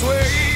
this.